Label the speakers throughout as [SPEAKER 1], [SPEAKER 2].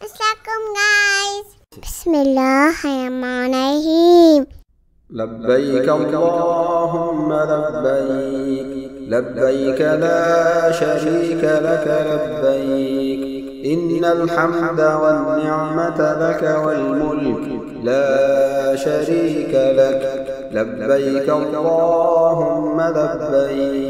[SPEAKER 1] Assalamualaikum guys. Bismillahirrahmanirrahim.
[SPEAKER 2] لبيك اللهم لبيك لبيك لا شريك لك لبيك إن الحمد والنعمة لك والملك لا شريك لك لبيك اللهم لبيك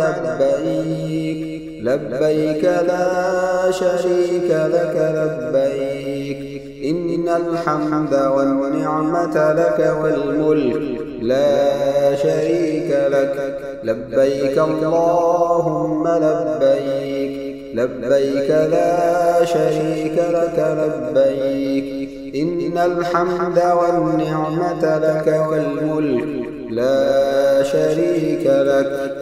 [SPEAKER 2] لبيك لبيك لا شريك لك لبيك. إن الحمد والنعمة لك والملك لا شريك لك. لبيك اللهم لبيك لبيك لا شريك لك لبيك. إن الحمد والنعمة لك والملك لا شريك لك.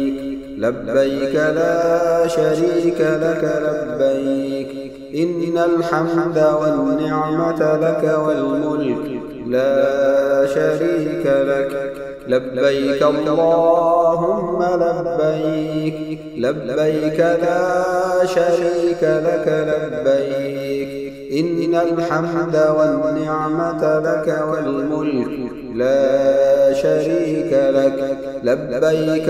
[SPEAKER 2] لبيك لا شريك لك لبيك. إن الحمد والنعمة لك والملك لا شريك لك. لبيك اللهم لبيك. لبيك لا شريك لك لبيك. إن الحمد والنعمة لك والملك لا شريك لك. لبيك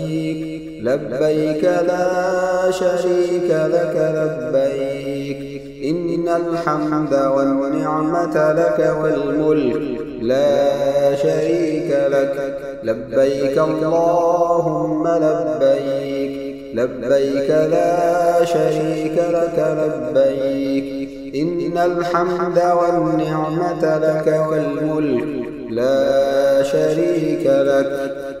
[SPEAKER 2] لبيك لا شريك لك لبيك. إن الحمد والنعمة لك والملك لا شريك لك. لبيك اللهم لبيك. لبيك لا شريك لك لبيك. إن الحمد والنعمة لك والملك لا شريك لك.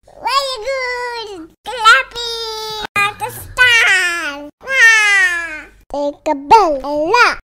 [SPEAKER 1] Very good Clapping At the star Wow. Take a bell. Allah